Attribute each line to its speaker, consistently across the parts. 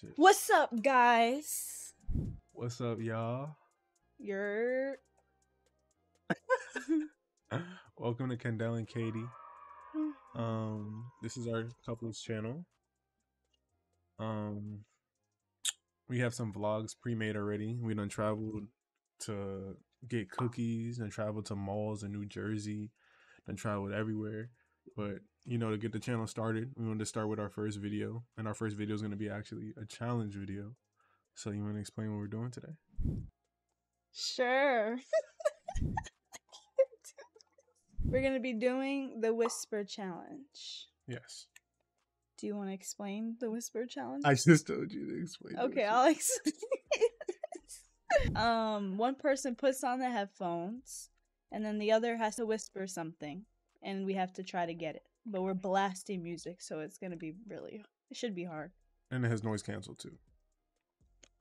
Speaker 1: Shit.
Speaker 2: What's up, guys?
Speaker 1: What's up, y'all?
Speaker 2: You're.
Speaker 1: Welcome to Kendell and Katie. Um, this is our couples channel. Um, we have some vlogs pre-made already. We done traveled to get cookies and traveled to malls in New Jersey and traveled everywhere. But you know, to get the channel started, we wanted to start with our first video, and our first video is going to be actually a challenge video. So you want to explain what we're doing today?
Speaker 2: Sure. We're gonna be doing the whisper challenge.
Speaker 1: Yes.
Speaker 2: Do you want to explain the whisper challenge?
Speaker 1: I just told you to explain.
Speaker 2: okay. I'll explain. um, one person puts on the headphones, and then the other has to whisper something, and we have to try to get it. But we're blasting music, so it's gonna be really. It should be hard.
Speaker 1: and it has noise cancel too.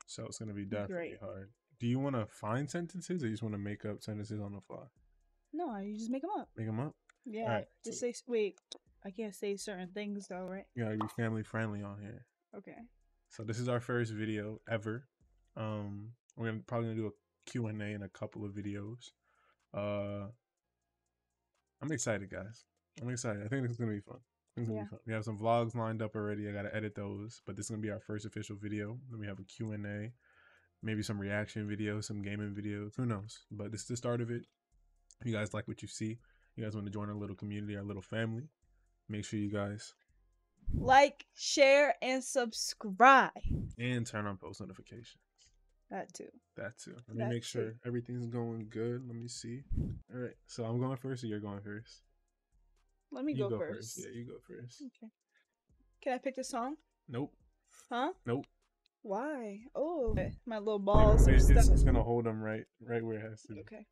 Speaker 1: So it's gonna be definitely
Speaker 2: Great.
Speaker 1: hard. Do you want to find sentences, or you just want to make up sentences on the fly?
Speaker 2: No, you just make them up.
Speaker 1: Make them up.
Speaker 2: Yeah.
Speaker 1: Alright,
Speaker 2: just
Speaker 1: so-
Speaker 2: say. Wait, I can't say certain things though, right?
Speaker 1: You gotta be family friendly on here.
Speaker 2: Okay.
Speaker 1: So this is our first video ever. Um, we're gonna probably gonna do a Q and A in a couple of videos. Uh, I'm excited, guys. I'm excited. I think this is gonna be fun. It's gonna
Speaker 2: Yeah.
Speaker 1: be fun. We have some vlogs lined up already. I gotta edit those, but this is gonna be our first official video. Then we have a Q and A, maybe some reaction videos, some gaming videos. Who knows? But this is the start of it. If you guys like what you see, you guys want to join our little community, our little family, make sure you guys
Speaker 2: Like, share, and subscribe.
Speaker 1: and turn on post notifications.
Speaker 2: That too.
Speaker 1: That too. Let me
Speaker 2: That
Speaker 1: make
Speaker 2: too.
Speaker 1: sure everything's going good. Let me see. All right. So I'm going first, or you're going first?
Speaker 2: Let me
Speaker 1: you
Speaker 2: go, first.
Speaker 1: Yeah, you go first.
Speaker 2: Okay. Can I pick the song?
Speaker 1: Nope.
Speaker 2: Huh?
Speaker 1: Nope.
Speaker 2: Why? Oh, okay. my little balls
Speaker 1: wait, it's, it's gonna hold them right, right where it has to. be.
Speaker 2: Okay.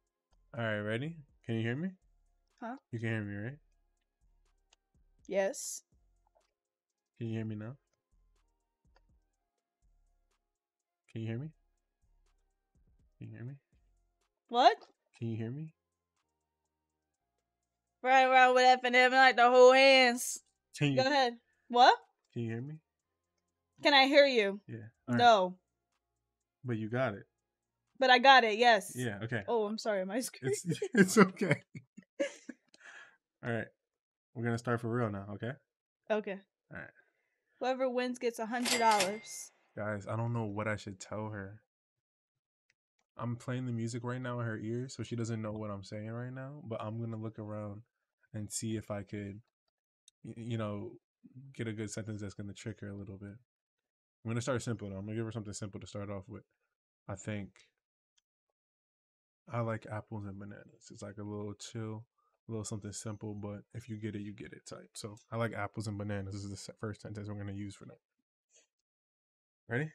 Speaker 1: All right. Ready? Can you hear me?
Speaker 2: Huh?
Speaker 1: You can hear me, right?
Speaker 2: Yes.
Speaker 1: Can you hear me now? Can you hear me? Can you hear me?
Speaker 2: What?
Speaker 1: Can you hear me?
Speaker 2: Right around with F and M like the whole hands.
Speaker 1: Can you?
Speaker 2: Go ahead. What?
Speaker 1: Can you hear me?
Speaker 2: Can I hear you?
Speaker 1: Yeah. All right.
Speaker 2: No.
Speaker 1: But you got it.
Speaker 2: But I got it. Yes.
Speaker 1: Yeah. Okay.
Speaker 2: Oh, I'm sorry. My screen.
Speaker 1: It's it's okay. All right. We're gonna start for real now, okay?
Speaker 2: okay.
Speaker 1: Alright.
Speaker 2: Whoever wins gets a hundred dollars.
Speaker 1: Guys, I don't know what I should tell her. I'm playing the music right now in her ear, so she doesn't know what I'm saying right now. But I'm gonna look around and see if I could, you know, get a good sentence that's gonna trick her a little bit. I'm gonna start simple though. I'm gonna give her something simple to start off with. I think I like apples and bananas. It's like a little chill, a little something simple, but if you get it, you get it type. So I like apples and bananas. This is the first sentence we're gonna use for that. Ready?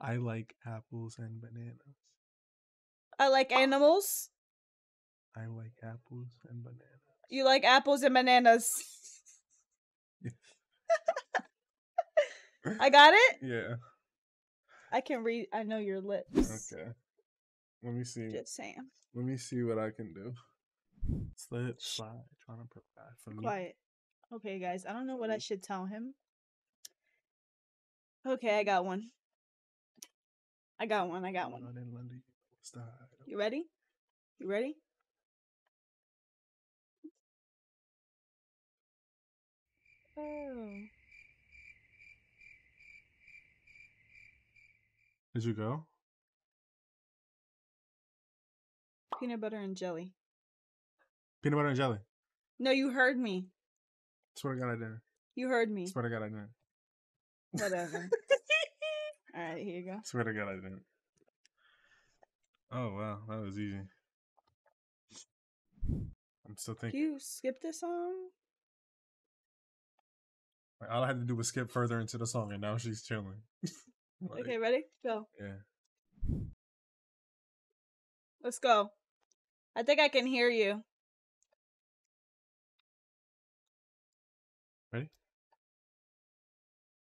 Speaker 1: I like apples and bananas.
Speaker 2: I like ah. animals.
Speaker 1: I like apples and bananas.
Speaker 2: You like apples and bananas. I got it.
Speaker 1: Yeah.
Speaker 2: I can read. I know your lips.
Speaker 1: Okay. Let me see.
Speaker 2: Just saying.
Speaker 1: Let me see what I can do. Slip, slide, trying to provide for me.
Speaker 2: Quiet. Okay, guys. I don't know what I should tell him. Okay, I got one. I got one. I got one.
Speaker 1: Not in London, style.
Speaker 2: You ready? You ready? Oh.
Speaker 1: Did you go?
Speaker 2: Peanut butter and jelly.
Speaker 1: Peanut butter and jelly.
Speaker 2: No, you heard me.
Speaker 1: Swear to God I didn't.
Speaker 2: You heard me.
Speaker 1: Swear to God I didn't.
Speaker 2: Whatever. All right, here you go.
Speaker 1: Swear to God I didn't. Oh wow, that was easy. I'm still thinking.
Speaker 2: You skip this song?
Speaker 1: Like, all I had to do was skip further into the song, and now she's chilling. Like,
Speaker 2: Okay, ready? Go.
Speaker 1: Yeah.
Speaker 2: Let's go. I think I can hear you.
Speaker 1: Ready?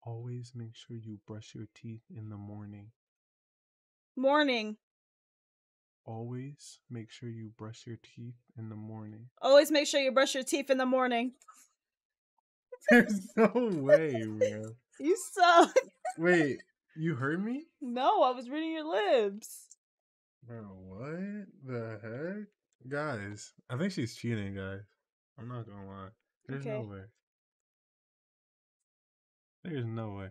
Speaker 1: Always make sure you brush your teeth in the morning.
Speaker 2: Morning.
Speaker 1: Always make sure you brush your teeth in the morning.
Speaker 2: Always make sure you brush your teeth in the morning.
Speaker 1: There's no way, man.
Speaker 2: You suck.
Speaker 1: Wait, you heard me?
Speaker 2: No, I was reading your lips.
Speaker 1: Bro, what the heck? Guys, I think she's cheating, guys. I'm not gonna lie. There's no way. There's no way.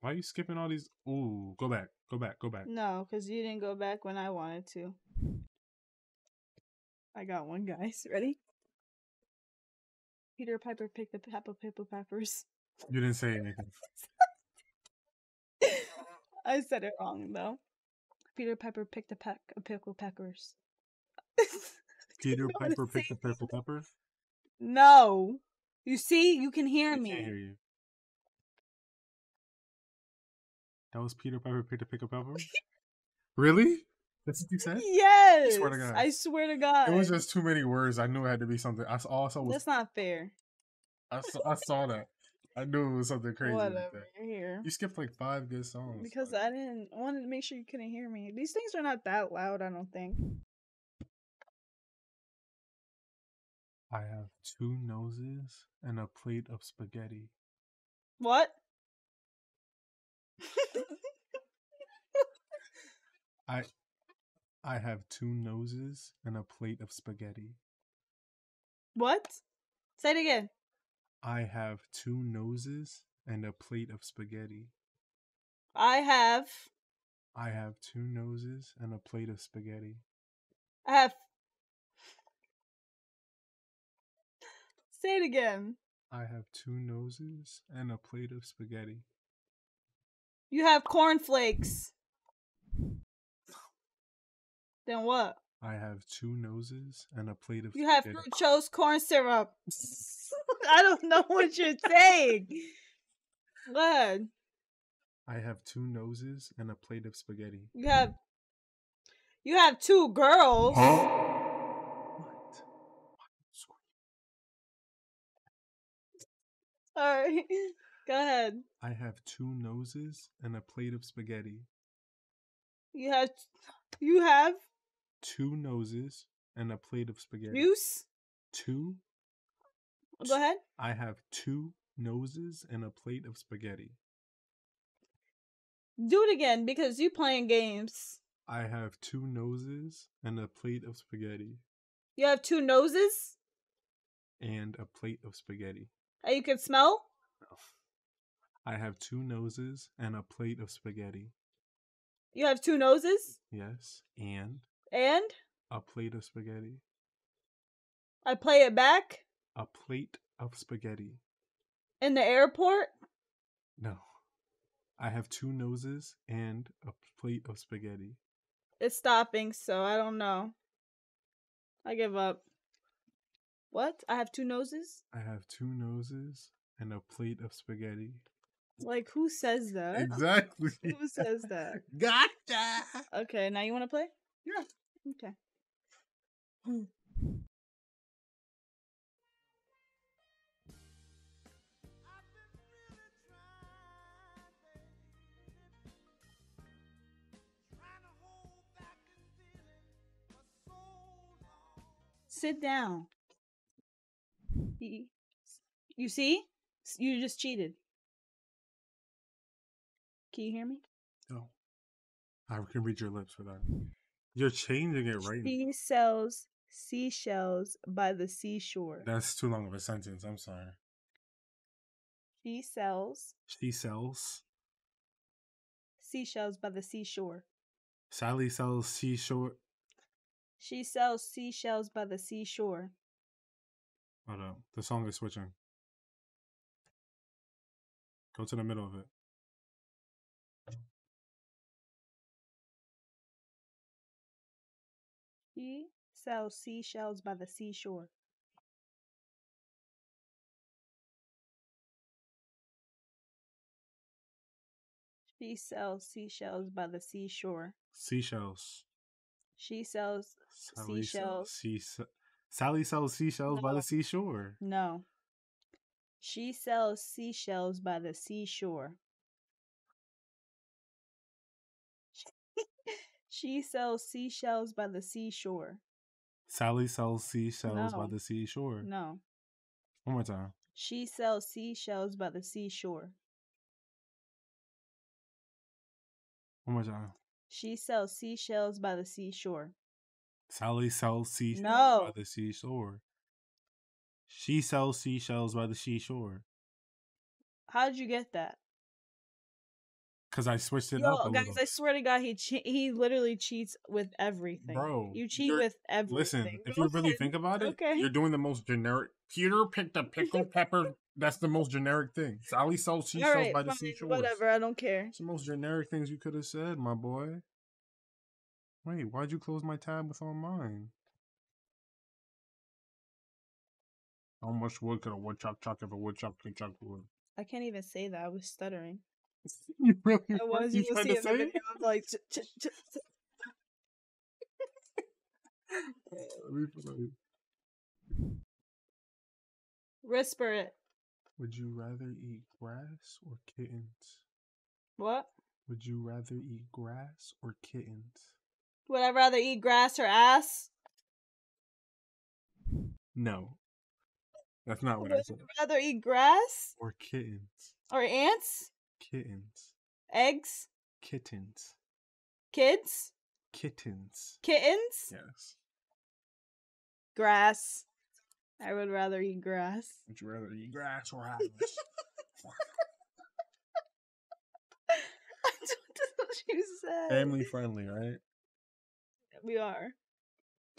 Speaker 1: Why are you skipping all these? Ooh, go back, go back, go back.
Speaker 2: No, because you didn't go back when I wanted to. I got one, guys. Ready? Peter Piper picked the Peppa Pippa Peppers.
Speaker 1: You didn't say anything.
Speaker 2: I said it wrong though. Peter Piper picked a peck of pickle peppers.
Speaker 1: Peter Piper picked the purple peppers.
Speaker 2: no. You see, you can hear
Speaker 1: I
Speaker 2: me.
Speaker 1: can't hear you. That was Peter Piper picked a pickle pepper. really? That's what you said?
Speaker 2: Yes.
Speaker 1: swear to God.
Speaker 2: I swear to God.
Speaker 1: It was just too many words. I knew it had to be something. I saw- also was
Speaker 2: That's not fair.
Speaker 1: I saw, I saw that. I knew it was something crazy. like
Speaker 2: Whatever.
Speaker 1: that.
Speaker 2: You're here.
Speaker 1: You skipped like five good songs.
Speaker 2: Because
Speaker 1: like-
Speaker 2: I didn't I wanted to make sure you couldn't hear me. These things are not that loud, I don't think.
Speaker 1: I have two noses and a plate of spaghetti.
Speaker 2: What?
Speaker 1: I have two noses and a plate of spaghetti.
Speaker 2: what? Say it again.
Speaker 1: I have two noses and a plate of spaghetti.
Speaker 2: I have
Speaker 1: I have two noses and a plate of spaghetti.
Speaker 2: I have Say it again.
Speaker 1: I have two noses and a plate of spaghetti.
Speaker 2: You have cornflakes. Then what?
Speaker 1: I have two noses and a plate of
Speaker 2: You have
Speaker 1: spaghetti.
Speaker 2: fruit chose corn syrup. I don't know what you're saying. Go ahead.
Speaker 1: I have two noses and a plate of spaghetti.
Speaker 2: You have you have two girls.
Speaker 1: What?
Speaker 2: Alright. Go ahead.
Speaker 1: I have two noses and a plate of spaghetti.
Speaker 2: You have you have
Speaker 1: Two noses and a plate of spaghetti.
Speaker 2: juice.
Speaker 1: Two.
Speaker 2: Go ahead.
Speaker 1: I have two noses and a plate of spaghetti.
Speaker 2: Do it again because you playing games.
Speaker 1: I have two noses and a plate of spaghetti.
Speaker 2: You have two noses
Speaker 1: And a plate of spaghetti.
Speaker 2: that you can smell.
Speaker 1: I have two noses and a plate of spaghetti.
Speaker 2: You have two noses
Speaker 1: Yes. And
Speaker 2: and
Speaker 1: a plate of spaghetti.
Speaker 2: I play it back
Speaker 1: A plate of spaghetti.
Speaker 2: in the airport.
Speaker 1: No. I have two noses and a plate of spaghetti.
Speaker 2: It's stopping, so I don't know. I give up. What? I have two noses?
Speaker 1: I have two noses and a plate of spaghetti.
Speaker 2: Like who says that?
Speaker 1: Exactly.
Speaker 2: Who says that?
Speaker 1: Gotcha.
Speaker 2: Okay, now you want to play?
Speaker 1: Yeah.
Speaker 2: Okay. Hmm. Sit down. You see? You just cheated. Can you hear me?
Speaker 1: No. I can read your lips for that. You're changing it right now.
Speaker 2: She sells seashells by the seashore.
Speaker 1: That's too long of a sentence. I'm sorry.
Speaker 2: She sells
Speaker 1: She sells.
Speaker 2: seashells by the seashore.
Speaker 1: Sally sells seashore.
Speaker 2: She sells seashells by the seashore.
Speaker 1: Hold up. The song is switching. Go to the middle of it.
Speaker 2: She sells seashells by the seashore. She sells seashells by the seashore.
Speaker 1: Seashells.
Speaker 2: She sells
Speaker 1: Sally
Speaker 2: Seashells.
Speaker 1: Sea, Sally sells seashells by the seashore.
Speaker 2: no. She sells seashells by the seashore. She sells seashells by the seashore.
Speaker 1: Sally sells seashells by the seashore.
Speaker 2: No.
Speaker 1: One more time.
Speaker 2: She sells seashells by the seashore.
Speaker 1: One more time.
Speaker 2: She sells seashells by the seashore.
Speaker 1: Sally sells seashells
Speaker 2: No.
Speaker 1: by the seashore. She sells seashells by the seashore.
Speaker 2: How'd you get that?
Speaker 1: Cause I switched it
Speaker 2: Yo,
Speaker 1: up
Speaker 2: guys,
Speaker 1: little.
Speaker 2: I swear to God, he che- he literally cheats with everything.
Speaker 1: Bro,
Speaker 2: you cheat with everything.
Speaker 1: Listen, if you really think about it,
Speaker 2: Okay.
Speaker 1: you're doing the most generic. Peter picked a pickled pepper. That's the most generic thing. Sally sells seashells
Speaker 2: right,
Speaker 1: by the
Speaker 2: fine,
Speaker 1: seashore.
Speaker 2: whatever. I don't care.
Speaker 1: It's the most generic things you could have said, my boy. Wait, why'd you close my tab with all mine? How much wood could a woodchuck chuck if a woodchuck could chuck wood?
Speaker 2: I can't even say that. I was stuttering.
Speaker 1: you really
Speaker 2: I was.
Speaker 1: you
Speaker 2: You see
Speaker 1: to say
Speaker 2: video.
Speaker 1: it?
Speaker 2: Like, ch- ch- ch- ch-
Speaker 1: Let me put it-
Speaker 2: whisper it.
Speaker 1: Would you rather eat grass or kittens?
Speaker 2: What?
Speaker 1: Would you rather eat grass or kittens?
Speaker 2: Would I rather eat grass or ass?
Speaker 1: No. That's not what
Speaker 2: Would
Speaker 1: I said.
Speaker 2: rather eat grass
Speaker 1: Or kittens.
Speaker 2: or ants?
Speaker 1: Kittens.
Speaker 2: Eggs?
Speaker 1: Kittens.
Speaker 2: Kids?
Speaker 1: Kittens.
Speaker 2: Kittens?
Speaker 1: Yes.
Speaker 2: Grass. I would rather eat grass.
Speaker 1: Would you rather eat grass or ass?
Speaker 2: I don't know what you said.
Speaker 1: Family friendly, right?
Speaker 2: We are.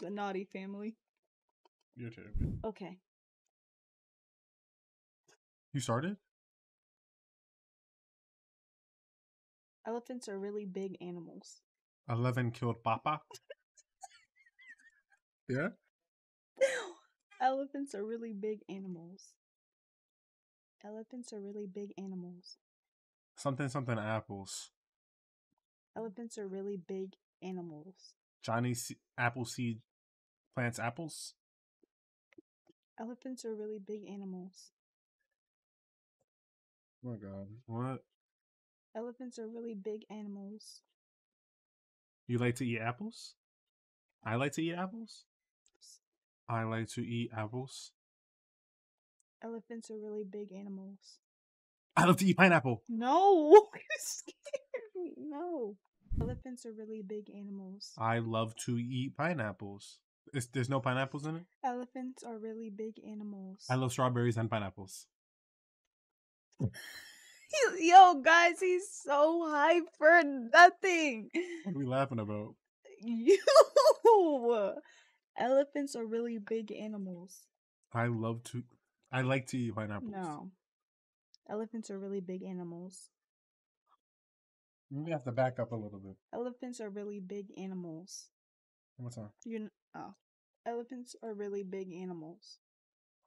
Speaker 2: The naughty family.
Speaker 1: You too.
Speaker 2: Okay.
Speaker 1: You started?
Speaker 2: Elephants are really big animals.
Speaker 1: Eleven killed Papa. yeah?
Speaker 2: Elephants are really big animals. Elephants are really big animals.
Speaker 1: Something something apples.
Speaker 2: Elephants are really big animals.
Speaker 1: Johnny Se- apple seed plants apples.
Speaker 2: Elephants are really big animals.
Speaker 1: Oh my god. What?
Speaker 2: Elephants are really big animals.
Speaker 1: You like to eat apples? I like to eat apples. I like to eat apples.
Speaker 2: Elephants are really big animals.
Speaker 1: I love to eat pineapple.
Speaker 2: No, you scared me. No. Elephants are really big animals.
Speaker 1: I love to eat pineapples. Is, there's no pineapples in it?
Speaker 2: Elephants are really big animals.
Speaker 1: I love strawberries and pineapples.
Speaker 2: Yo, guys, he's so hyped for nothing.
Speaker 1: What are we laughing about?
Speaker 2: You. Elephants are really big animals.
Speaker 1: I love to. I like to eat pineapples.
Speaker 2: No. Elephants are really big animals.
Speaker 1: We have to back up a little bit.
Speaker 2: Elephants are really big animals.
Speaker 1: One more time.
Speaker 2: You're n- oh. Elephants are really big animals.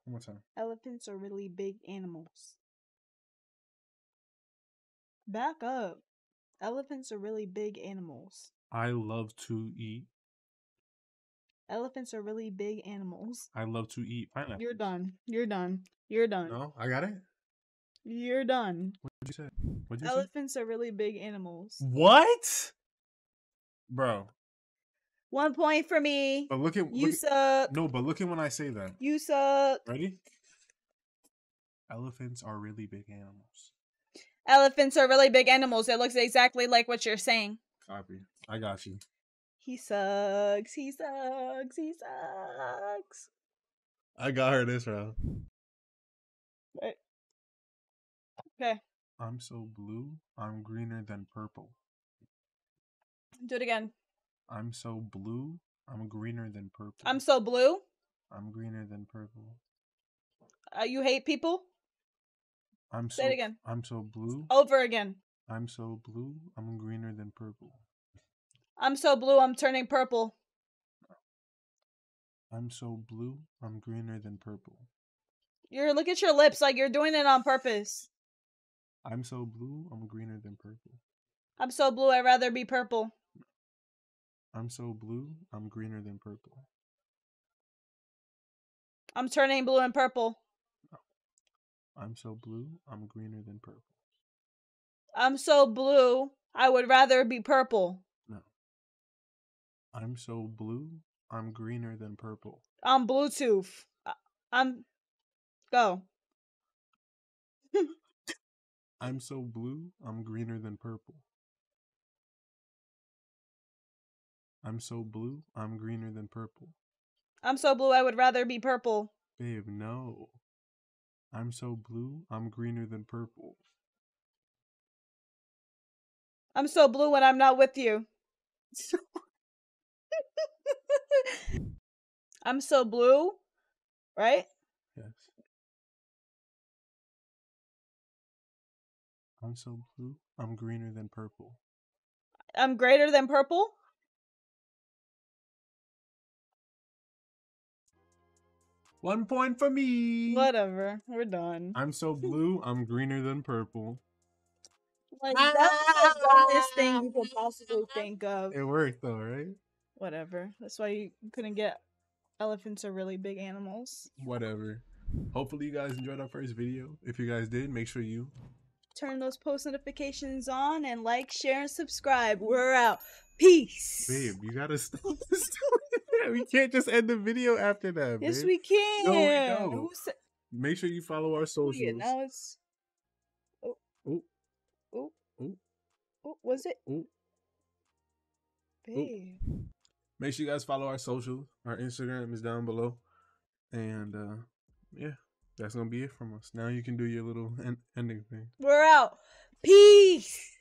Speaker 1: One more time.
Speaker 2: Elephants are really big animals. Back up. Elephants are really big animals.
Speaker 1: I love to eat.
Speaker 2: Elephants are really big animals.
Speaker 1: I love to eat pineapples.
Speaker 2: You're done. You're done. You're done.
Speaker 1: No, I got it.
Speaker 2: You're done.
Speaker 1: What did you say? What did you say?
Speaker 2: Elephants are really big animals.
Speaker 1: What? Bro,
Speaker 2: One point for me.
Speaker 1: but look at
Speaker 2: You
Speaker 1: look
Speaker 2: suck.
Speaker 1: at, no, but look at when I say that.
Speaker 2: You suck.
Speaker 1: Ready? Elephants are really big animals.
Speaker 2: Elephants are really big animals. It looks exactly like what you're saying.
Speaker 1: Copy. I got you.
Speaker 2: He sucks. He sucks. He sucks.
Speaker 1: I got her this round. Wait.
Speaker 2: Okay.
Speaker 1: I'm so blue. I'm greener than purple.
Speaker 2: Do it again.
Speaker 1: I'm so blue. I'm greener than purple.
Speaker 2: I'm so blue.
Speaker 1: I'm greener than purple.
Speaker 2: Uh, you hate people.
Speaker 1: I'm so
Speaker 2: Say it again.
Speaker 1: I'm so blue.
Speaker 2: Over again.
Speaker 1: I'm so blue. I'm greener than purple.
Speaker 2: I'm so blue. I'm turning purple.
Speaker 1: I'm so blue. I'm greener than purple.
Speaker 2: You're look at your lips like you're doing it on purpose.
Speaker 1: I'm so blue. I'm greener than purple.
Speaker 2: I'm so blue. I'd rather be purple.
Speaker 1: I'm so blue. I'm greener than purple.
Speaker 2: I'm turning blue and purple.
Speaker 1: I'm so blue. I'm greener than purple.
Speaker 2: I'm so blue. I would rather be purple.
Speaker 1: No. I'm so blue. I'm greener than purple.
Speaker 2: I'm Bluetooth. I'm go.
Speaker 1: I'm so blue, I'm greener than purple. I'm so blue, I'm greener than purple.
Speaker 2: I'm so blue, I would rather be purple.
Speaker 1: Babe, no. I'm so blue, I'm greener than purple.
Speaker 2: I'm so blue when I'm not with you. I'm so blue, right?
Speaker 1: Yes. I'm so blue, I'm greener than purple.
Speaker 2: I'm greater than purple.
Speaker 1: One point for me.
Speaker 2: Whatever, we're done.
Speaker 1: I'm so blue, I'm greener than purple.
Speaker 2: Like that was the dumbest thing you could possibly think of.
Speaker 1: It worked though, right?
Speaker 2: Whatever. That's why you couldn't get elephants are really big animals.
Speaker 1: Whatever. Hopefully you guys enjoyed our first video. If you guys did, make sure you
Speaker 2: Turn those post notifications on and like, share, and subscribe. We're out. Peace.
Speaker 1: Babe, you gotta stop this. we can't just end the video after that,
Speaker 2: Yes,
Speaker 1: babe.
Speaker 2: we can.
Speaker 1: No, we don't.
Speaker 2: Who?
Speaker 1: Make sure you follow our
Speaker 2: Yeah,
Speaker 1: socials.
Speaker 2: now it's.
Speaker 1: Oh,
Speaker 2: Oh,
Speaker 1: oh,
Speaker 2: oh, was it?
Speaker 1: oh.
Speaker 2: Babe.
Speaker 1: Make sure you guys follow our socials. Our Instagram is down below. And uh yeah, that's gonna be it from us. Now you can do your little en- ending thing.
Speaker 2: We're out. Peace.